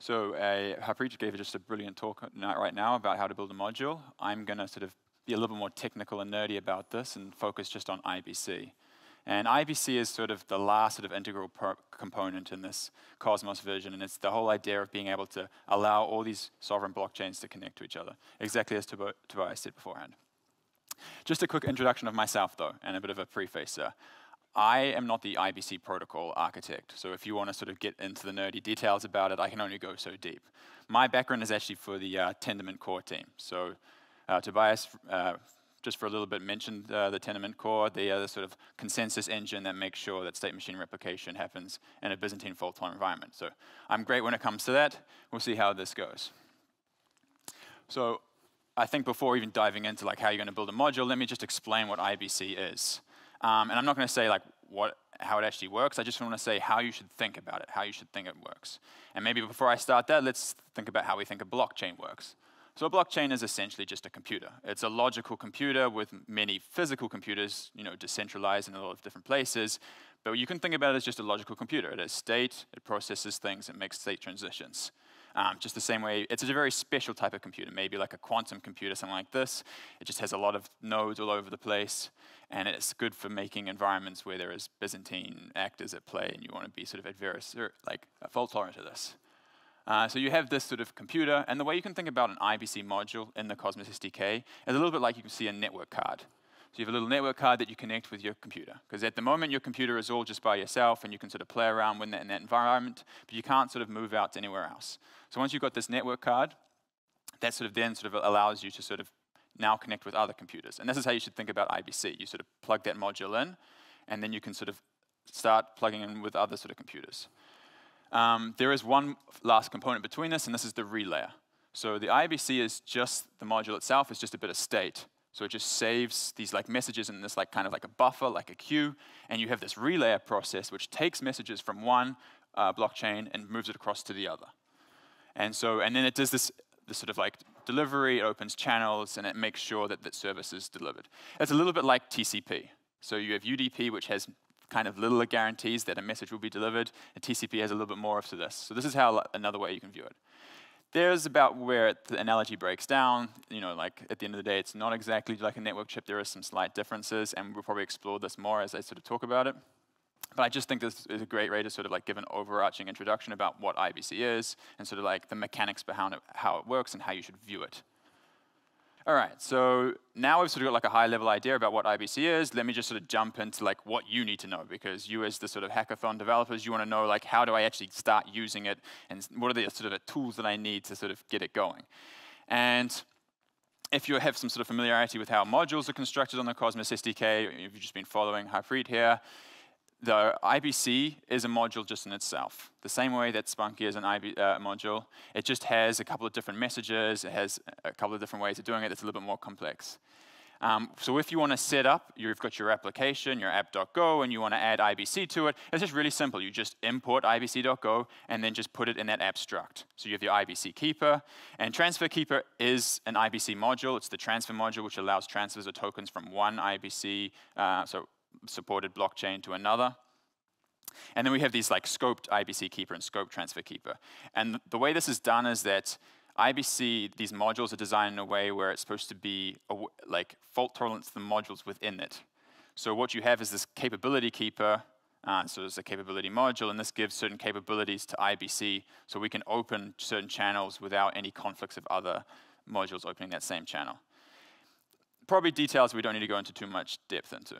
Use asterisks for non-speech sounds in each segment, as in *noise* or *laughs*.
So uh, Harpreet gave just a brilliant talk right now about how to build a module. I'm going to sort of be a little bit more technical and nerdy about this and focus just on IBC. And IBC is sort of the last sort of integral component in this Cosmos vision, and it's the whole idea of being able to allow all these sovereign blockchains to connect to each other, exactly as to what Tobias said beforehand. Just a quick introduction of myself, though, and a bit of a preface. I am not the IBC protocol architect, so if you want to sort of get into the nerdy details about it, I can only go so deep. My background is actually for the uh, Tendermint core team. So uh, Tobias, uh, just for a little bit, mentioned uh, the Tendermint core, the other sort of consensus engine that makes sure that state machine replication happens in a Byzantine fault-tolerant environment. So I'm great when it comes to that. We'll see how this goes. So I think before even diving into like how you're going to build a module, let me just explain what IBC is. Um, and I'm not going to say like what, how it actually works. I just want to say how you should think about it, how you should think it works. And maybe before I start that, let's think about how we think a blockchain works. So a blockchain is essentially just a computer. It's a logical computer with many physical computers, you know, decentralized in a lot of different places. But you can think about it as just a logical computer. It has state, it processes things, it makes state transitions. Um, just the same way, it's a very special type of computer, maybe like a quantum computer, something like this. It just has a lot of nodes all over the place, and it's good for making environments where there is Byzantine actors at play, and you want to be sort of adverse, like fault tolerant to this. Uh, so you have this sort of computer, and the way you can think about an IBC module in the Cosmos SDK is a little bit like you can see a network card. So you have a little network card that you connect with your computer. Because at the moment, your computer is all just by yourself, and you can sort of play around with that in that environment, but you can't sort of move out to anywhere else. So once you've got this network card, that sort of then sort of allows you to sort of now connect with other computers. And this is how you should think about IBC. You sort of plug that module in, and then you can sort of start plugging in with other sort of computers. Um, there is one last component between this, and this is the relayer. So the IBC is just the module itself, it's just a bit of state. So it just saves these like messages in this like kind of like a buffer, like a queue, and you have this relayer process which takes messages from one uh, blockchain and moves it across to the other. And so, and then it does this, this sort of like delivery, it opens channels, and it makes sure that the service is delivered. It's a little bit like TCP. So you have UDP, which has kind of little guarantees that a message will be delivered, and TCP has a little bit more of this. So this is how another way you can view it. There's about where the analogy breaks down. You know, like at the end of the day, it's not exactly like a network chip. There are some slight differences, and we'll probably explore this more as I sort of talk about it. But I just think this is a great way to sort of like give an overarching introduction about what IBC is and sort of like the mechanics behind it, how it works and how you should view it. All right, so now we've sort of got like a high level idea about what IBC is. Let me just sort of jump into like what you need to know because you as the sort of hackathon developers, you want to know like how do I actually start using it and what are the sort of the tools that I need to sort of get it going. And if you have some sort of familiarity with how modules are constructed on the Cosmos SDK, if you've just been following Harpreet here, the IBC is a module just in itself. The same way that Spunky is an IB, uh, module, it just has a couple of different messages, it has a couple of different ways of doing it that's a little bit more complex. Um, so if you want to set up, you've got your application, your app.go, and you want to add IBC to it, it's just really simple. You just import ibc.go and then just put it in that abstract. So you have your IBC keeper, and transfer keeper is an IBC module. It's the transfer module which allows transfers of tokens from one IBC, uh, so supported blockchain to another. And then we have these like scoped IBC keeper and scope transfer keeper. And the way this is done is that IBC, these modules are designed in a way where it's supposed to be like fault tolerant to the modules within it. So what you have is this capability keeper, uh, so it's a capability module, and this gives certain capabilities to IBC, so we can open certain channels without any conflicts of other modules opening that same channel. Probably details we don't need to go into too much depth into.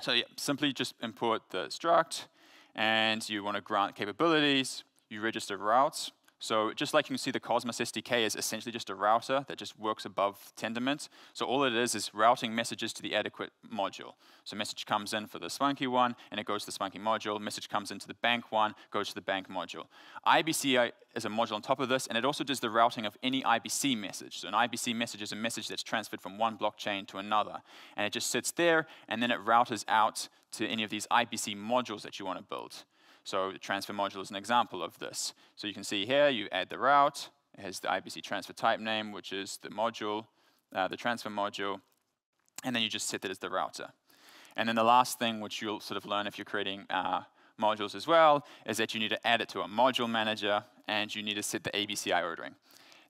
So yeah, simply just import the struct, and you want to grant capabilities, you register routes, so just like you can see, the Cosmos SDK is essentially just a router that just works above Tendermint. So all it is is routing messages to the adequate module. So message comes in for the Spunky one, and it goes to the Spunky module. Message comes into the bank one, goes to the bank module. IBC uh, is a module on top of this, and it also does the routing of any IBC message. So an IBC message is a message that's transferred from one blockchain to another. And it just sits there, and then it routers out to any of these IBC modules that you want to build. So the transfer module is an example of this. So you can see here, you add the route, it has the IBC transfer type name, which is the module, uh, the transfer module, and then you just set it as the router. And then the last thing, which you'll sort of learn if you're creating uh, modules as well, is that you need to add it to a module manager, and you need to set the ABCI ordering.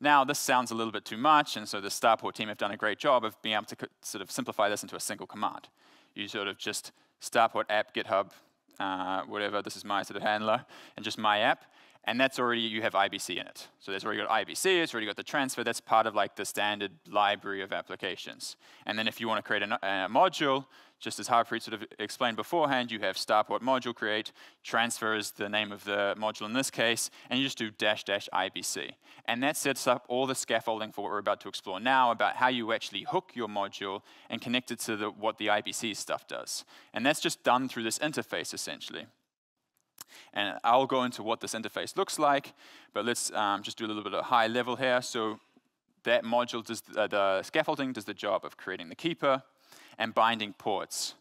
Now, this sounds a little bit too much, and so the Starport team have done a great job of being able to sort of simplify this into a single command. You sort of just Starport app, GitHub, uh, whatever, this is my sort of handler, and just my app, and that's already, you have IBC in it. So that's already got IBC, it's already got the transfer, that's part of like the standard library of applications. And then if you want to create a, a module, just as Harpreet sort of explained beforehand, you have starport module create, transfer is the name of the module in this case, and you just do dash dash IBC. And that sets up all the scaffolding for what we're about to explore now about how you actually hook your module and connect it to the, what the IBC stuff does. And that's just done through this interface essentially. And I'll go into what this interface looks like, but let's um, just do a little bit of high level here. So that module does uh, the scaffolding does the job of creating the keeper and binding ports.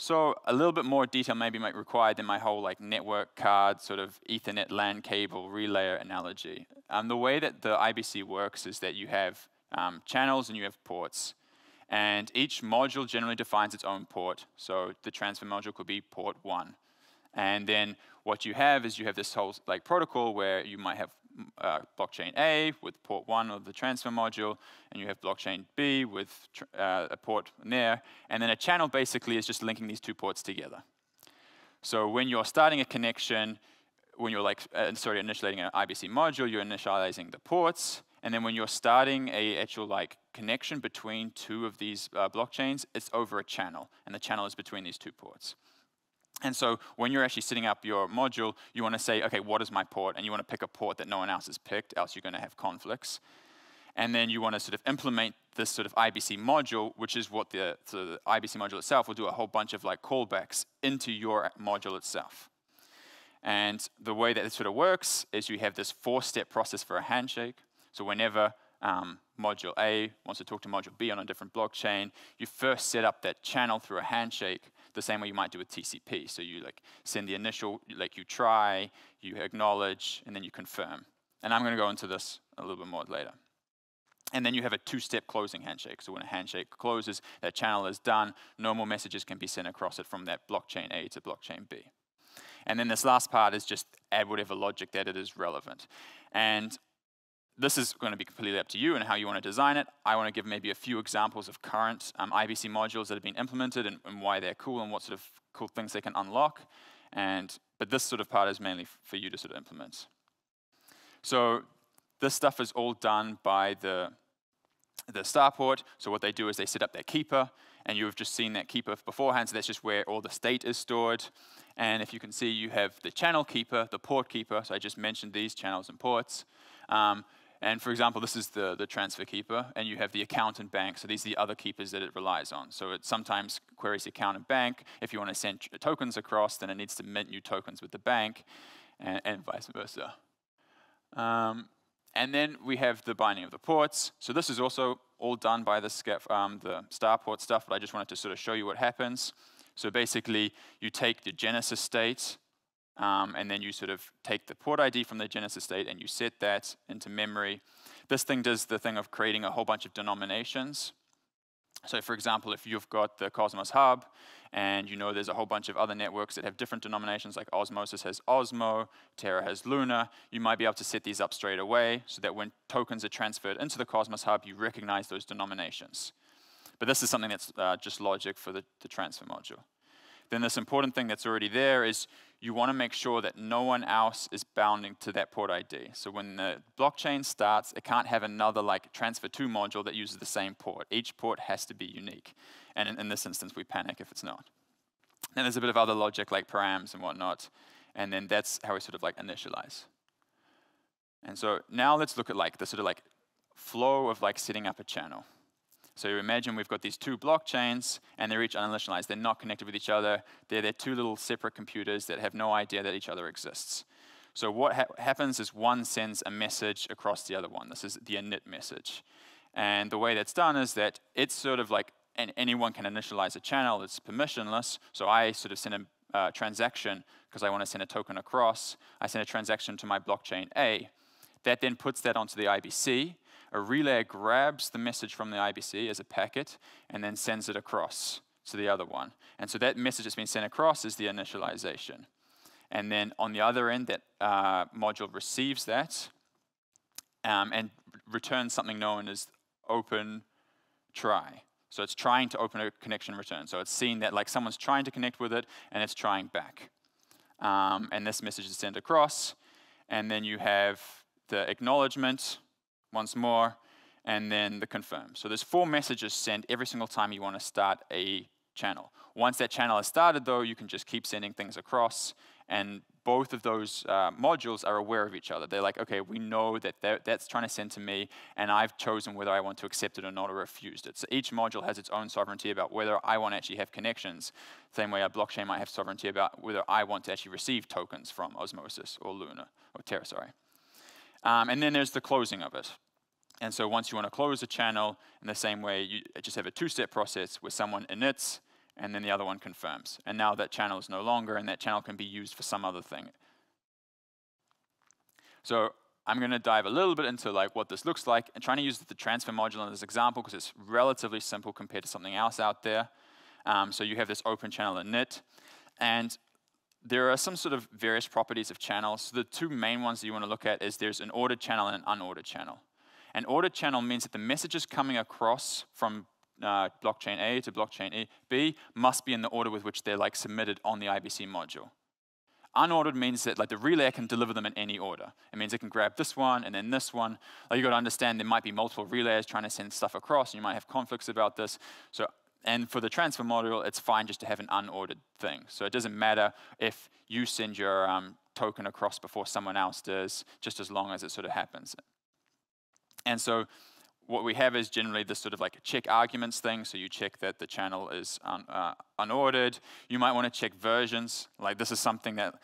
So a little bit more detail maybe might required than my whole like network card sort of Ethernet LAN cable relayer analogy. Um, the way that the IBC works is that you have um, channels and you have ports. And each module generally defines its own port. So the transfer module could be port one. And then what you have is you have this whole like protocol where you might have uh, blockchain A with port one of the transfer module, and you have blockchain B with uh, a port there, and then a channel basically is just linking these two ports together. So when you're starting a connection, when you're like, uh, sorry, initiating an IBC module, you're initializing the ports, and then when you're starting a actual like connection between two of these uh, blockchains, it's over a channel, and the channel is between these two ports. And so when you're actually setting up your module, you want to say, okay, what is my port? And you want to pick a port that no one else has picked, else you're going to have conflicts. And then you want to sort of implement this sort of IBC module, which is what the, the IBC module itself will do a whole bunch of like callbacks into your module itself. And the way that this sort of works is you have this four-step process for a handshake. So whenever um, module A wants to talk to module B on a different blockchain, you first set up that channel through a handshake the same way you might do with TCP. So you like send the initial, like you try, you acknowledge, and then you confirm. And I'm going to go into this a little bit more later. And then you have a two-step closing handshake. So when a handshake closes, that channel is done. No more messages can be sent across it from that blockchain A to blockchain B. And then this last part is just add whatever logic that it is relevant. And this is going to be completely up to you and how you want to design it. I want to give maybe a few examples of current um, IBC modules that have been implemented and, and, why they're cool and what sort of cool things they can unlock. And, but this sort of part is mainly for you to sort of implement. So this stuff is all done by the, the starport. So what they do is they set up their keeper, and you've just seen that keeper beforehand, so that's just where all the state is stored. And if you can see, you have the channel keeper, the port keeper, so I just mentioned these channels and ports. Um, and for example, this is the, the transfer keeper, and you have the account and bank. So these are the other keepers that it relies on. So it sometimes queries the account and bank. If you want to send tokens across, then it needs to mint new tokens with the bank, and, and vice versa. Um, and then we have the binding of the ports. So this is also all done by the, um, the starport stuff, but I just wanted to sort of show you what happens. So basically, you take the genesis state, um, and then you sort of take the port ID from the Genesis state and you set that into memory. This thing does the thing of creating a whole bunch of denominations. So for example, if you've got the Cosmos Hub and you know there's a whole bunch of other networks that have different denominations, like Osmosis has Osmo, Terra has Luna, you might be able to set these up straight away so that when tokens are transferred into the Cosmos Hub, you recognize those denominations. But this is something that's uh, just logic for the, the transfer module. Then this important thing that's already there is you want to make sure that no one else is bounding to that port ID. So when the blockchain starts, it can't have another like transfer to module that uses the same port. Each port has to be unique. And in, in this instance, we panic if it's not. Then there's a bit of other logic like params and whatnot. And then that's how we sort of like initialize. And so now let's look at like the sort of like flow of like setting up a channel. So imagine we've got these two blockchains, and they're each uninitialized. They're not connected with each other. They're, they're two little separate computers that have no idea that each other exists. So what ha happens is one sends a message across the other one. This is the init message. And the way that's done is that it's sort of like and anyone can initialize a channel. It's permissionless. So I sort of send a uh, transaction because I want to send a token across. I send a transaction to my blockchain A. That then puts that onto the IBC a relay grabs the message from the IBC as a packet and then sends it across to the other one. And so that message that's been sent across is the initialization. And then on the other end, that uh, module receives that um, and returns something known as open try. So it's trying to open a connection return. So it's seeing that like someone's trying to connect with it and it's trying back. Um, and this message is sent across. And then you have the acknowledgement once more, and then the confirm. So there's four messages sent every single time you want to start a channel. Once that channel is started, though, you can just keep sending things across, and both of those uh, modules are aware of each other. They're like, okay, we know that that's trying to send to me, and I've chosen whether I want to accept it or not or refused it. So each module has its own sovereignty about whether I want to actually have connections. Same way a blockchain might have sovereignty about whether I want to actually receive tokens from Osmosis or Luna, or Terra, sorry. Um, and then there's the closing of it. And so once you want to close a channel, in the same way, you just have a two-step process where someone inits and then the other one confirms. And now that channel is no longer, and that channel can be used for some other thing. So I'm going to dive a little bit into like what this looks like and trying to use the transfer module in this example because it's relatively simple compared to something else out there. Um, so you have this open channel init, and there are some sort of various properties of channels. So the two main ones that you want to look at is there's an ordered channel and an unordered channel. An ordered channel means that the messages coming across from uh, blockchain A to blockchain e, B must be in the order with which they're like submitted on the IBC module. Unordered means that like the relay can deliver them in any order. It means it can grab this one and then this one. Like you got to understand there might be multiple relays trying to send stuff across, and you might have conflicts about this. So, and for the transfer module, it's fine just to have an unordered thing. So it doesn't matter if you send your um, token across before someone else does, just as long as it sort of happens. And so what we have is generally this sort of like check arguments thing. So you check that the channel is un, uh, unordered. You might want to check versions. Like this is something that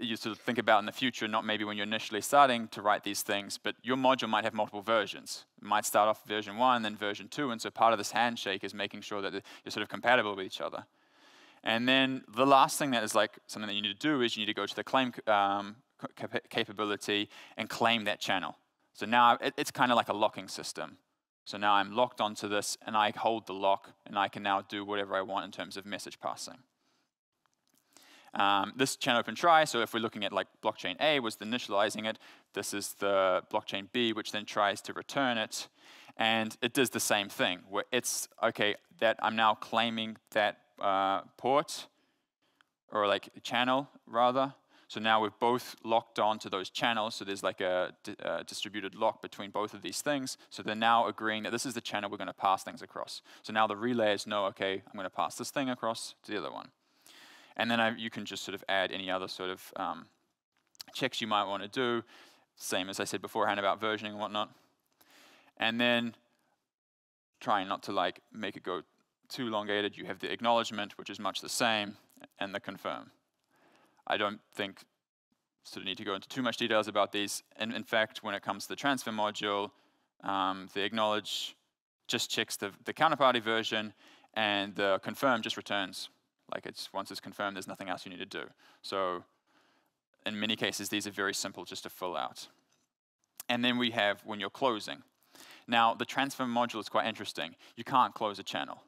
you sort of think about in the future, not maybe when you're initially starting to write these things, but your module might have multiple versions. It might start off version one, then version two, and so part of this handshake is making sure that you're sort of compatible with each other. And then the last thing that is like something that you need to do is you need to go to the claim um, capability and claim that channel. So now it, it's kind of like a locking system. So now I'm locked onto this and I hold the lock and I can now do whatever I want in terms of message passing. Um, this chain open try, so if we're looking at like blockchain A was the initializing it, this is the blockchain B which then tries to return it. And it does the same thing where it's, okay, that I'm now claiming that uh, port or like channel rather, so now we've both locked onto those channels. So there's like a, a distributed lock between both of these things. So they're now agreeing that this is the channel we're going to pass things across. So now the relays know, okay, I'm going to pass this thing across to the other one. And then I, you can just sort of add any other sort of um, checks you might want to do. Same as I said beforehand about versioning and whatnot. And then trying not to like make it go too elongated, you have the acknowledgement, which is much the same, and the confirm. I don't think sort of need to go into too much details about these. And in fact, when it comes to the transfer module, um, the acknowledge just checks the, the counterparty version, and the confirm just returns. Like it's once it's confirmed, there's nothing else you need to do. So in many cases, these are very simple just to fill out. And then we have when you're closing. Now, the transfer module is quite interesting. You can't close a channel.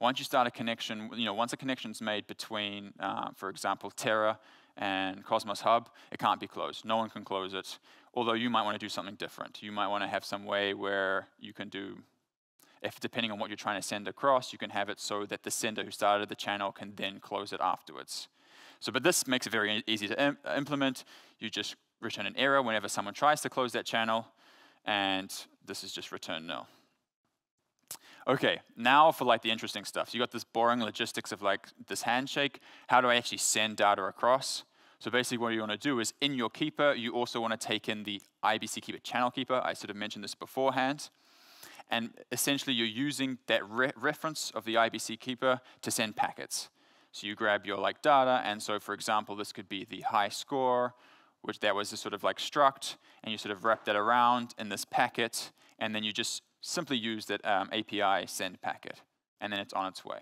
Once you start a connection, you know, once a connection is made between, uh, for example, Terra and Cosmos Hub, it can't be closed. No one can close it. Although you might want to do something different. You might want to have some way where you can do, if depending on what you're trying to send across, you can have it so that the sender who started the channel can then close it afterwards. So, but this makes it very easy to Im implement. You just return an error whenever someone tries to close that channel, and this is just return nil. Okay, now for like the interesting stuff. So you got this boring logistics of like this handshake. How do I actually send data across? So basically what you want to do is in your keeper, you also want to take in the IBC keeper channel keeper. I sort of mentioned this beforehand. And essentially you're using that re reference of the IBC keeper to send packets. So you grab your like data, and so for example, this could be the high score, which that was a sort of like struct, and you sort of wrap that around in this packet, and then you just simply use that um, API send packet, and then it's on its way.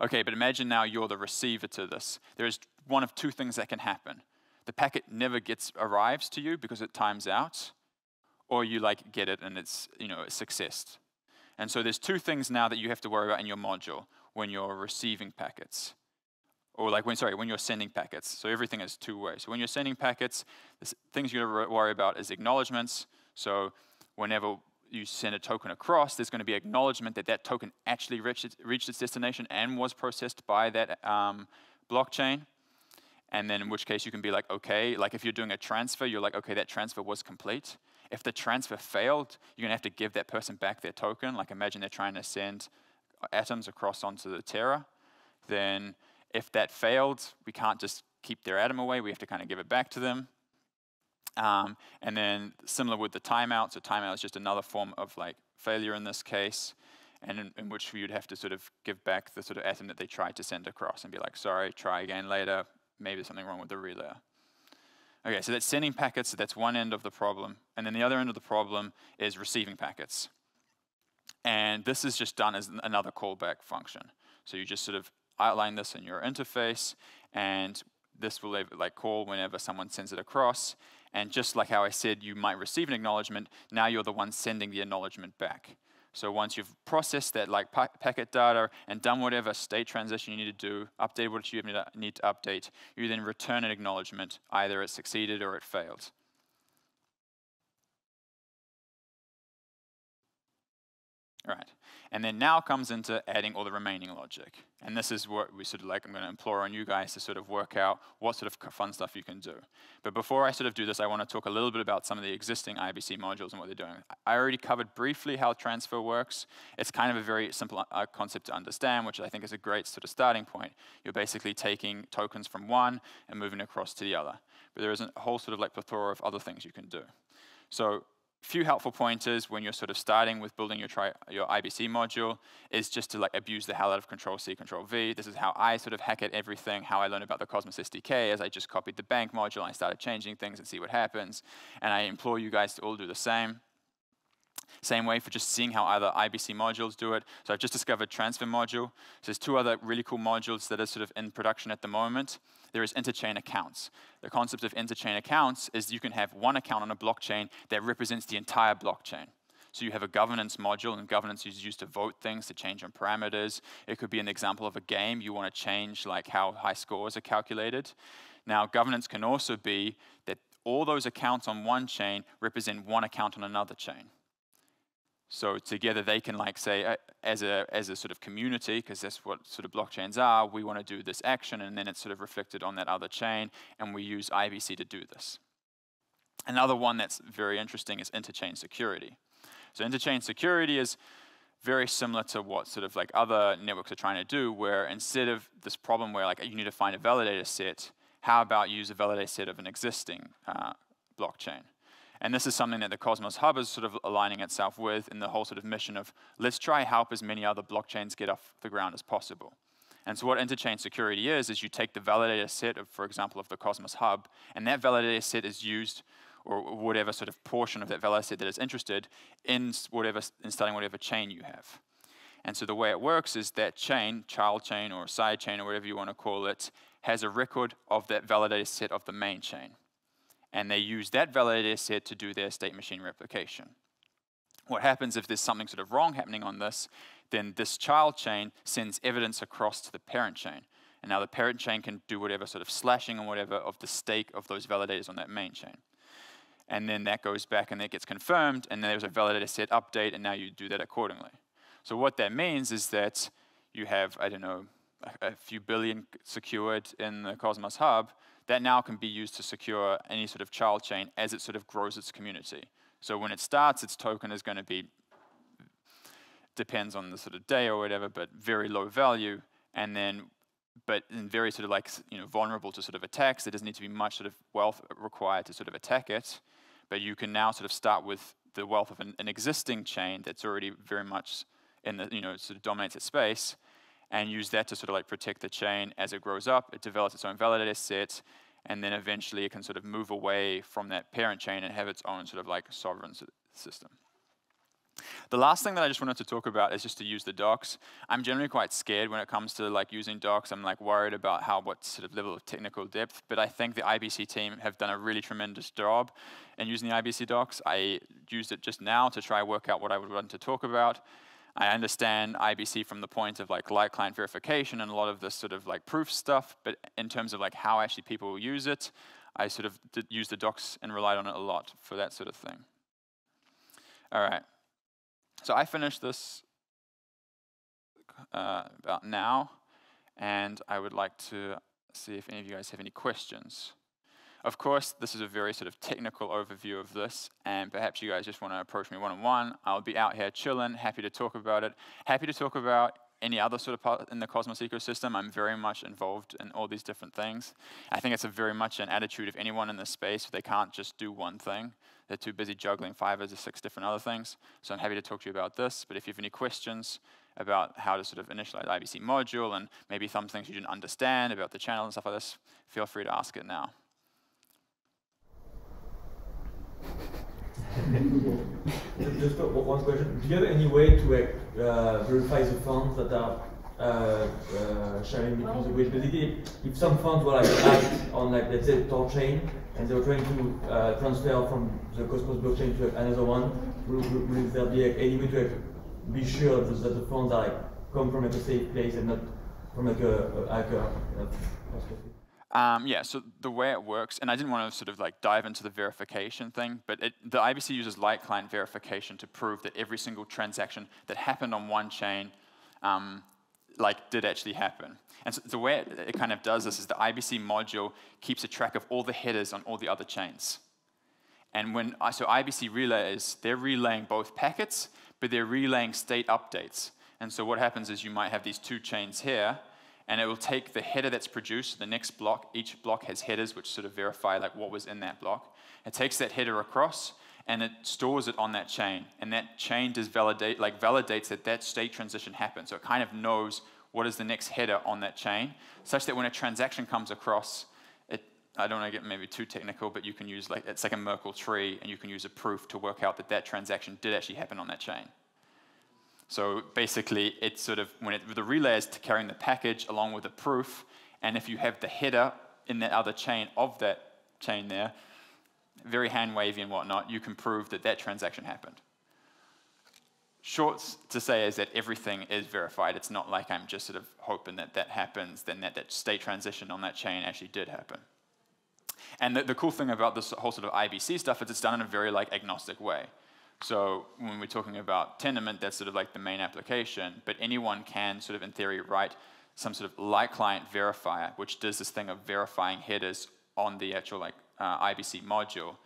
Okay, but imagine now you're the receiver to this. There is one of two things that can happen. The packet never gets arrives to you because it times out, or you like get it and it's you know a success. And so there's two things now that you have to worry about in your module when you're receiving packets. or like when, sorry, when you're sending packets. So everything is two way. So when you're sending packets, the things you worry about is acknowledgements. So whenever you send a token across, there's going to be acknowledgement that that token actually reached its, reached its destination and was processed by that um, blockchain. And then in which case you can be like, okay, like if you're doing a transfer, you're like, okay, that transfer was complete. If the transfer failed, you're going to have to give that person back their token. Like imagine they're trying to send atoms across onto the Terra. Then if that failed, we can't just keep their atom away. We have to kind of give it back to them. Um, and then similar with the timeout. So timeout is just another form of like failure in this case, and in, in which you'd have to sort of give back the sort of atom that they tried to send across and be like, sorry, try again later. Maybe there's something wrong with the relay. Okay, so that's sending packets, so that's one end of the problem. And then the other end of the problem is receiving packets. And this is just done as another callback function. So you just sort of outline this in your interface, and this will like call whenever someone sends it across. And just like how I said, you might receive an acknowledgement, now you're the one sending the acknowledgement back. So once you've processed that like pa packet data and done whatever state transition you need to do, update what you need to update, you then return an acknowledgement, either it succeeded or it failed. Right. And then now comes into adding all the remaining logic. And this is what we sort of like, I'm going to implore on you guys to sort of work out what sort of fun stuff you can do. But before I sort of do this, I want to talk a little bit about some of the existing IBC modules and what they're doing. I already covered briefly how transfer works. It's kind of a very simple uh, concept to understand, which I think is a great sort of starting point. You're basically taking tokens from one and moving across to the other. But there is a whole sort of like plethora of other things you can do. So few helpful pointers when you're sort of starting with building your, your IBC module is just to like abuse the hell out of Control C, Control V. This is how I sort of hack at everything, how I learned about the Cosmos SDK as I just copied the bank module and I started changing things and see what happens. And I implore you guys to all do the same. Same way for just seeing how other IBC modules do it. So I've just discovered transfer module. So there's two other really cool modules that are sort of in production at the moment. There is interchain accounts. The concept of interchain accounts is you can have one account on a blockchain that represents the entire blockchain. So you have a governance module, and governance is used to vote things, to change on parameters. It could be an example of a game. You want to change like how high scores are calculated. Now, governance can also be that all those accounts on one chain represent one account on another chain. So together they can like say, uh, as a, as a sort of community, because that's what sort of blockchains are, we want to do this action, and then it's sort of reflected on that other chain, and we use IBC to do this. Another one that's very interesting is interchain security. So interchain security is very similar to what sort of like other networks are trying to do, where instead of this problem where like you need to find a validator set, how about use a validator set of an existing uh, blockchain? And this is something that the Cosmos Hub is sort of aligning itself with in the whole sort of mission of let's try help as many other blockchains get off the ground as possible. And so what interchain security is, is you take the validator set of, for example, of the Cosmos Hub, and that validator set is used, or whatever sort of portion of that validator set that is interested, in whatever, installing whatever chain you have. And so the way it works is that chain, child chain or side chain or whatever you want to call it, has a record of that validator set of the main chain and they use that validator set to do their state machine replication. What happens if there's something sort of wrong happening on this, then this child chain sends evidence across to the parent chain. And now the parent chain can do whatever sort of slashing and whatever of the stake of those validators on that main chain. And then that goes back and that gets confirmed, and then there's a validator set update, and now you do that accordingly. So what that means is that you have, I don't know, a, a few billion secured in the Cosmos Hub, that now can be used to secure any sort of child chain as it sort of grows its community. So when it starts, its token is going to be, depends on the sort of day or whatever, but very low value, and then, but in very sort of like, you know, vulnerable to sort of attacks. There doesn't need to be much sort of wealth required to sort of attack it, but you can now sort of start with the wealth of an, an existing chain that's already very much in the, you know, sort of dominates its space, and use that to sort of like protect the chain as it grows up. It develops its own validator set, and then eventually it can sort of move away from that parent chain and have its own sort of like sovereign system. The last thing that I just wanted to talk about is just to use the docs. I'm generally quite scared when it comes to like using docs. I'm like worried about how what sort of level of technical depth, but I think the IBC team have done a really tremendous job in using the IBC docs. I used it just now to try work out what I would want to talk about. I understand IBC from the point of like light client verification and a lot of this sort of like proof stuff, but in terms of like how actually people use it, I sort of use the docs and relied on it a lot for that sort of thing. All right. So I finished this uh, about now, and I would like to see if any of you guys have any questions. Of course, this is a very sort of technical overview of this, and perhaps you guys just want to approach me one-on-one. I'll be out here chilling, happy to talk about it, happy to talk about any other sort of part in the Cosmos ecosystem. I'm very much involved in all these different things. I think it's a very much an attitude of anyone in this space. They can't just do one thing. They're too busy juggling five or six different other things. So I'm happy to talk to you about this. But if you have any questions about how to sort of initialize IBC module and maybe some things you didn't understand about the channel and stuff like this, feel free to ask it now. Just one question. Do you have any way to uh, verify the funds that are uh, uh, sharing between the bridge? Basically, if some funds were like hacked on like let's say THORChain and they were trying to uh, transfer from the Cosmos blockchain to another one, will, will there be like, any way to like, be sure that, that the funds are like come from like, a safe place and not from like a, a hacker? Um, yeah, so the way it works, and I didn't want to sort of like dive into the verification thing, but it, the IBC uses light client verification to prove that every single transaction that happened on one chain um, like did actually happen. And so the way it, it, kind of does this is the IBC module keeps a track of all the headers on all the other chains. And when, so IBC relays, they're relaying both packets, but they're relaying state updates. And so what happens is you might have these two chains here, and it will take the header that's produced, the next block, each block has headers which sort of verify like what was in that block. It takes that header across and it stores it on that chain. And that chain does validate, like validates that that state transition happened. So it kind of knows what is the next header on that chain, such that when a transaction comes across, it, I don't want to get maybe too technical, but you can use like, it's like a Merkle tree and you can use a proof to work out that that transaction did actually happen on that chain. So basically, it's sort of when it, the relay is carrying the package along with the proof, and if you have the header in that other chain of that chain there, very hand wavy and whatnot, you can prove that that transaction happened. Short to say is that everything is verified. It's not like I'm just sort of hoping that that happens, then that, that state transition on that chain actually did happen. And the, the cool thing about this whole sort of IBC stuff is it's done in a very like agnostic way. So when we're talking about Tendermint, that's sort of like the main application, but anyone can sort of, in theory, write some sort of light client verifier, which does this thing of verifying headers on the actual like uh, IBC module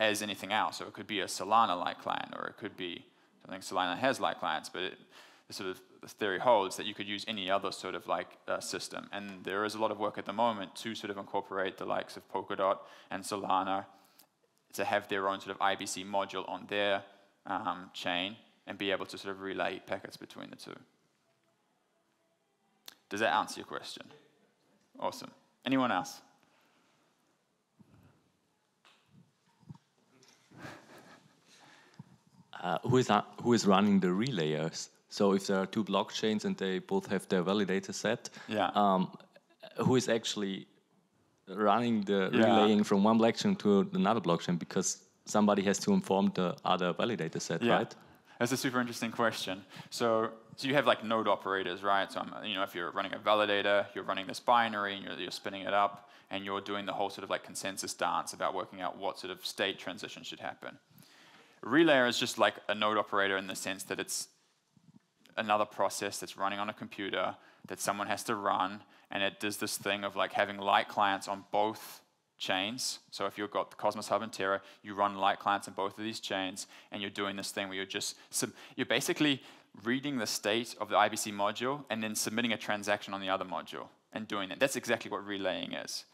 as anything else. So it could be a Solana light client, or it could be something Solana has light clients, but it, the sort of the theory holds that you could use any other sort of like uh, system. And there is a lot of work at the moment to sort of incorporate the likes of Polkadot and Solana to have their own sort of IBC module on their um, chain and be able to sort of relay packets between the two. Does that answer your question? Awesome. Anyone else? *laughs* Uh, who, is, uh, who is running the relayers? So if there are two blockchains and they both have their validator set, yeah. Um, who is actually running the yeah. relaying from one blockchain to another blockchain because somebody has to inform the other validator set, yeah. right? That's a super interesting question. So, so you have like node operators, right? So, I'm, you know, if you're running a validator, you're running this binary and you're, you're spinning it up, and you're doing the whole sort of like consensus dance about working out what sort of state transition should happen. Relayer is just like a node operator in the sense that it's another process that's running on a computer that someone has to run, and it does this thing of like having light clients on both chains. So if you've got the Cosmos Hub and Terra, you run light clients on both of these chains, and you're doing this thing where you're just you're basically reading the state of the IBC module and then submitting a transaction on the other module and doing that. That's exactly what relaying is.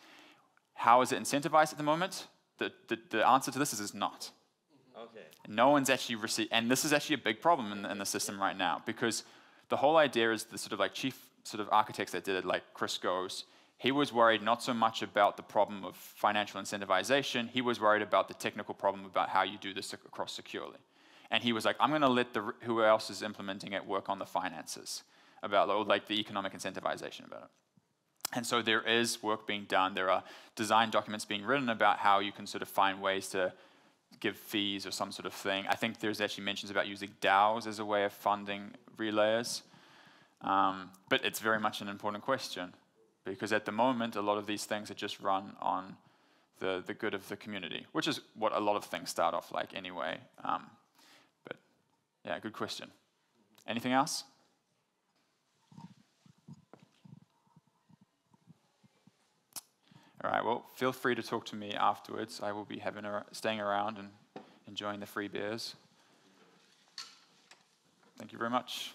How is it incentivized at the moment? The, the, the answer to this is it's not. Okay. No one's actually received, and this is actually a big problem in in the system right now because the whole idea is the sort of like chief sort of architects that did it, like Chris Goes, he was worried not so much about the problem of financial incentivization, he was worried about the technical problem about how you do this across securely. And he was like, I'm going to let the, who else is implementing it work on the finances, about like the economic incentivization about it. And so there is work being done. There are design documents being written about how you can sort of find ways to give fees or some sort of thing. I think there's actually mentions about using DAOs as a way of funding relayers. Um, but it's very much an important question because at the moment, a lot of these things are just run on the, the good of the community, which is what a lot of things start off like anyway. Um, but yeah, good question. Anything else? All right, well, feel free to talk to me afterwards. I will be having a, staying around and enjoying the free beers. Thank you very much.